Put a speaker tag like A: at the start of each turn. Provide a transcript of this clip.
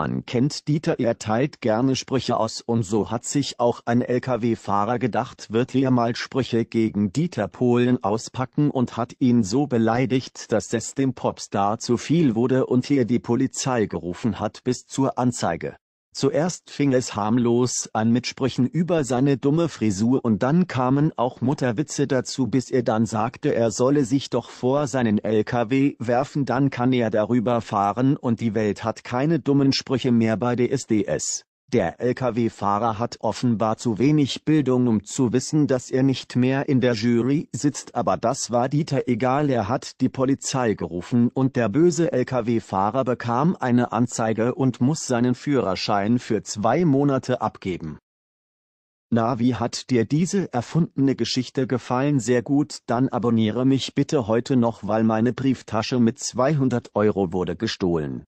A: Man kennt Dieter, er teilt gerne Sprüche aus und so hat sich auch ein LKW-Fahrer gedacht, wird er mal Sprüche gegen Dieter Polen auspacken und hat ihn so beleidigt, dass es dem Popstar zu viel wurde und er die Polizei gerufen hat bis zur Anzeige. Zuerst fing es harmlos an mit Sprüchen über seine dumme Frisur und dann kamen auch Mutterwitze dazu, bis er dann sagte, er solle sich doch vor seinen LKW werfen, dann kann er darüber fahren und die Welt hat keine dummen Sprüche mehr bei DSDS. Der Lkw-Fahrer hat offenbar zu wenig Bildung um zu wissen, dass er nicht mehr in der Jury sitzt aber das war Dieter egal er hat die Polizei gerufen und der böse Lkw-Fahrer bekam eine Anzeige und muss seinen Führerschein für zwei Monate abgeben. Na wie hat dir diese erfundene Geschichte gefallen sehr gut dann abonniere mich bitte heute noch weil meine Brieftasche mit 200 Euro wurde gestohlen.